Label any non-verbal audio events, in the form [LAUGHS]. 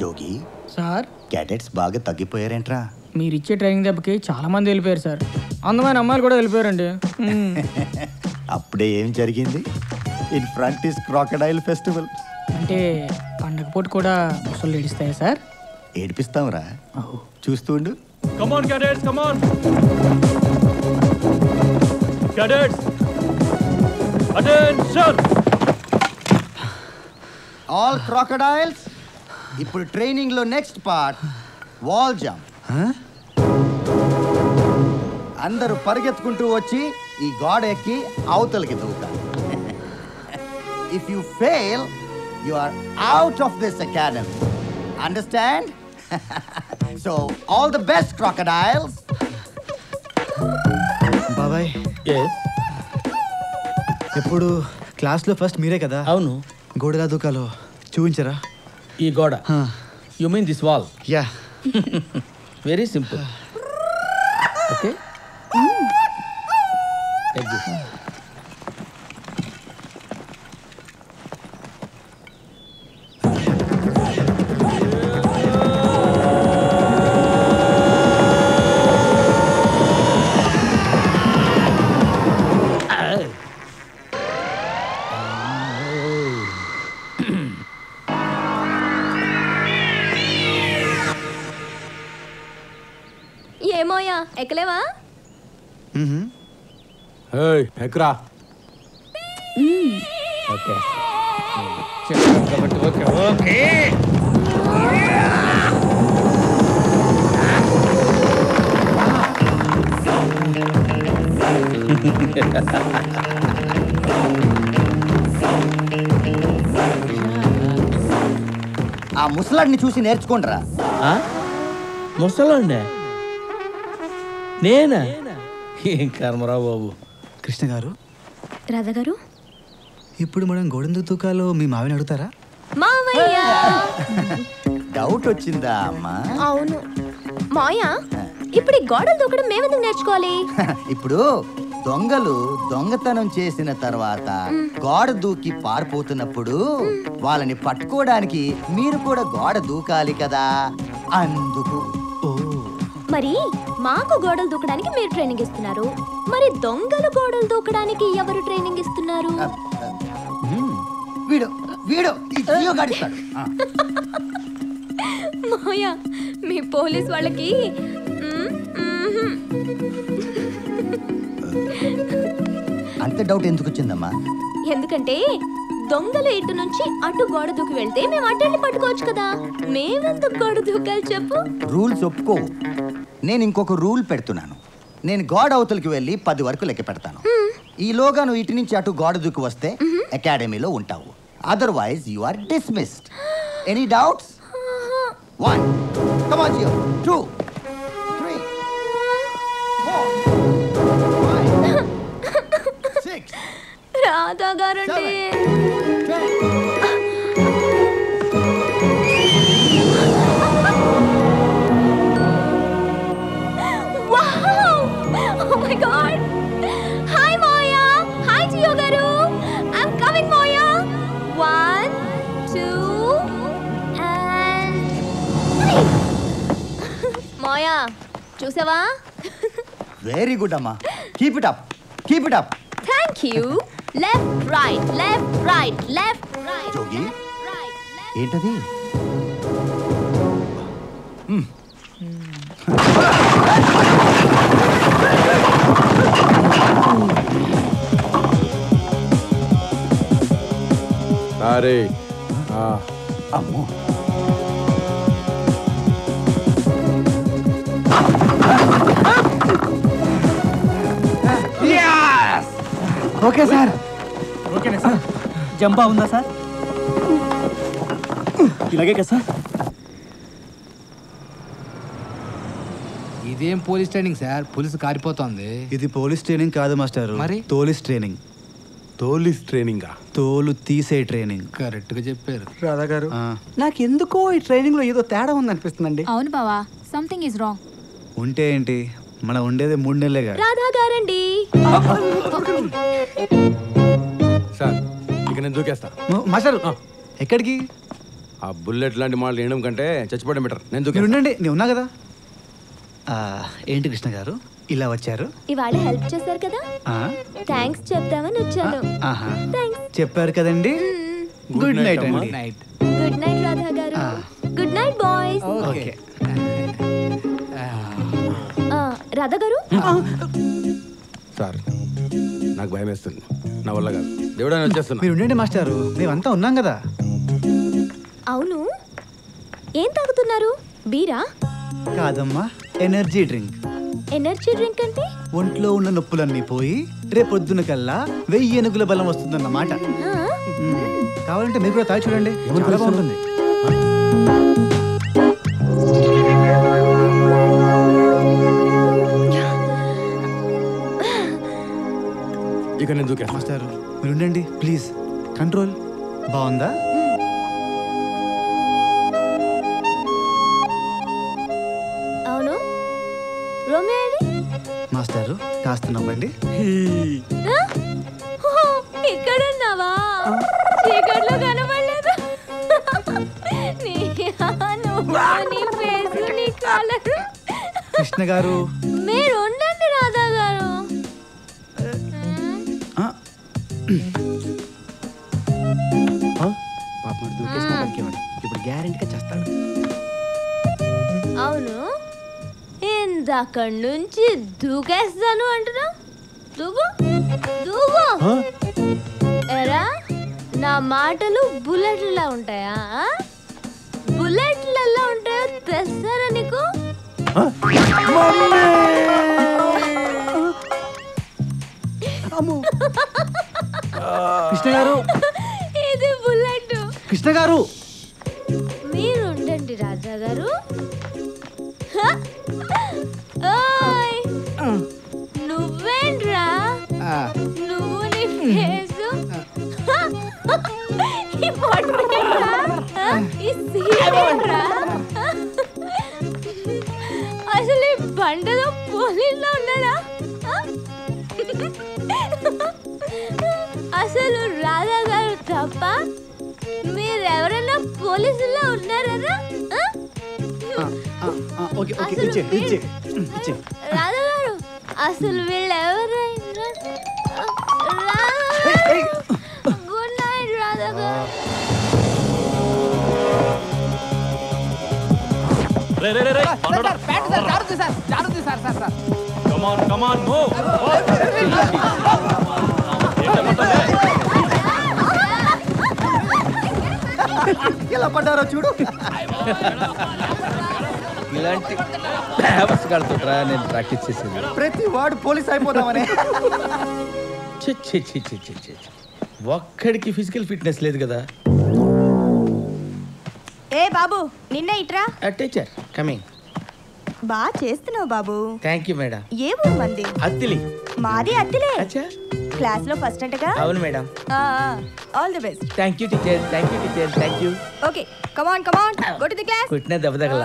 జోగి. Sir. Cadets బాగా తగ్గిపోయారేంట్రా? మీరు ఇచ్చే ట్రైనింగ్ దెబ్బకి చాలా మంది వెళ్ళిపోయారు సార్. అందమైన అమ్మాయిలు కూడా వెళ్ళిపోయారండి. [LAUGHS] అప్పుడే ఏం జరిగింది? In front is crocodile festival అంటే పండగ పూట కూడా ముసలు ఏడుస్తాయా సార్. ఏడిపిస్తాంరా? చూస్తూ ఉండు. Cadets, come on. Cadets, attention. All crocodiles ఇప్పుడు ట్రైనింగ్లో నెక్స్ట్ పార్ట్ వాల్ జంప్ అందరూ పరిగెత్తుకుంటూ వచ్చి ఈ గోడ ఎక్కి అవతలకి దూకాలి. If you fail you are out of this academy understand so all the best crocodiles బాబాయ్. ఎప్పుడు క్లాస్లో ఫస్ట్ మీరే కదా? అవును. గోడలా దూకాలో చూపించరా? ఈ గోడ. You mean this wall ya. Very simple okay this. ఎక్కలేవా? ఎక్కరా? Okay okay. ఓకే. ఆ ముసలాడిని చూసి నేర్చుకోండిరా. ముసలండే నేనా? ఏం కర్మరావు బాబు? కృష్ణ గారు రాధా గారు? ఇప్పుడు మనం గోడెందుకు దూకాలో మీ మావిని అడుగుతారా? మావయ్య! డౌట్ వచ్చిందా అమ్మా? అవును. మాయా ఇప్పుడు ఈ గోడలు దూకడం మేమెందుకు నేర్చుకోవాలి? [LAUGHS] ఇప్పుడు దొంగలు దొంగతనం చేసిన తర్వాత గోడ దూకి పారిపోతున్నప్పుడు వాళ్ళని పట్టుకోవడానికి మీరు కూడా గోడ దూకాలి కదా. అందుకు. ఓ. మరి మాకు గోడలు దూకడానికి మీరు ట్రైనింగ్ ఇస్తున్నారు. మరి దొంగలు గోడలు దూకడానికి ఎవరు ట్రైనింగ్ ఇస్తున్నారు. వీడు వీడు. మాయా మీ పోలీస్ వాళ్ళకి. అంత డౌట్ ఎందుకు వచ్చిందమ్మా? ఎందుకంటే దొంగలు ఇటు నుంచి అటు గోడ దూకి వెళ్తే మేము వెళ్ళి పట్టుకోవచ్చు కదా. మేమెందుకు గోడ దూకాలి చెప్పు? రూల్స్ ఒప్పుకోవు. నేను ఇంకొక రూల్ పెడుతున్నాను. నేను గోడ అవతలికి వెళ్ళి పది వరకు లెక్క పెడతాను. ఈలోగా నువ్వు ఇటు నుంచి అటు గోడ దూకి వస్తే అకాడమీలో ఉంటావు. Otherwise you are dismissed any doubts one come on Jio two three four five six Radha guarantee చూసావా? వెరీ గుడ్ అమ్మా. Keep it up keep it up thank you left right left right left right Jogi right left ఏంటది? సరే అమ్మో. Okay sir. ఓకేనా sir? జంపా ఉందా sir? ఇలాగే కదా సార్. ఇదేం పోలీస్ ట్రైనింగ్ సార్? పులిసు కారిపోతోంది. ఇది పోలీస్ ట్రైనింగ్ కాదు మాస్టర్. మరి? తోలిస్ ట్రైనింగ్. తోలిస్ ట్రైనింగా? తోలు తీసే ట్రైనింగ్. కరెక్ట్గా చెప్పారు. రాధా గారు ఆ, నాకెందుకో ఈ ట్రైనింగ్లో ఏదో తేడా ఉందనిపిస్తుందండి. అవును బావా సంథింగ్ ఈజ్ రాంగ్ ఉంటే ఏంటి? మనం ఉండేది మూడు నెలలేగా రాధా గారండి సార్ ఇక నేను దూకేస్తా. మాస్టర్ ఎక్కడికి? ఆ బుల్లెట్ లాంటి మాటలు వినడం కంటే చచ్చిపోవడం బెటర్ నేను దూకేస్తా. ఉండండి నేను ఉన్నా కదా. ఆ, ఏంటి కృష్ణ గారు? ఇలా వచ్చారు? ఇవాళ హెల్ప్ చేశారు కదా? ఆ, థ్యాంక్స్ చెప్దామని వచ్చాను. ఆహా. థ్యాంక్స్ చెప్పారు కదండి? గుడ్ నైట్ అమ్మా. అండి నైట్ గుడ్ నైట్ రాధా గారు good night boys okay. Radha గారు? సార్ నాకు భయం వేస్తుంది. నా వల్ల కాదు. దేవుడా నేను వచ్చేస్తున్నా. మీరు ఉండండి మాస్టారు. మేమంతా ఉన్నాం కదా. అవును. ఏం తాగుతున్నారు? బీరా? కాదమ్మా ఎనర్జీ డ్రింక్. ఎనర్జీ డ్రింక్ అంటే? ఒంట్లో ఉన్న నొప్పులన్నీ పోయి రేపొద్దున కల్లా వెయ్యి ఏనుగుల బలం వస్తుందన్నమాట. కావాలంటే మీరు కూడా తాగి చూడండి. చాలా బాగుంటుంది. ఇక నేను దూకేస్తా. మాస్టారు మీరు ఉండండి ప్లీజ్. కంట్రోల్. బాగుందా? అవును. రోమియో? మాస్టారు కాస్త నవ్వండి. చీకట్లో కనబడలేదు. నీ ఫేస్ నీ కలర్ కృష్ణ గారు పాప మరి దూకేసిన ఇప్పుడు గ్యారెంటీగా చేస్తాడు అవును. ఇందక్కడి నుంచి దూకేస్తాను అంటున్నా. దూకు దూకు ఎరా నా మాటలు బుల్లెట్లా ఉంటాయా? బుల్లెట్లలో ఉంటాయో తెస్తారా నీకు? [LAUGHS] కృష్ణ గారు. ఇది బుల్లెట్. కృష్ణ గారు. మీరు ఉండండి రాజా గారు. నువ్వేంట్రా? నువ్వు నీ ఫేసు. ఈ పొట్టేంట్రా ఈ సీరేంట్రా తప్ప మీరెవరైనా పోలీసుల్లో ఉన్నారా అసలు రాధా గారు అసలు వీళ్ళు ఎవరైనా గుడ్ నైట్ రాధా గారు. ఎలా పడ్డారో చూడు. ఇలాంటి కడుతుంటారా? నేను ప్రాక్టీస్ చేసేది ప్రతి వాడు పోలీస్ అయిపోదామని. ఒక్కడికి ఫిజికల్ ఫిట్నెస్ లేదు కదా. ఏ బాబు నిన్న ఇట్రా? టీచర్ కమింగ్ బా చేస్తున్నావు బాబు. థ్యాంక్ యూ మేడం ఏ ఊరు మంది? అత్తిలి. మాది అత్తిలే. అచ్చా. క్లాస్లో ఫస్ట్ అంటగా? అవును madam. All the best. Thank you teacher thank you teacher thank you okay come on come on go to the class కుట్టిన దెబ్బ తగల.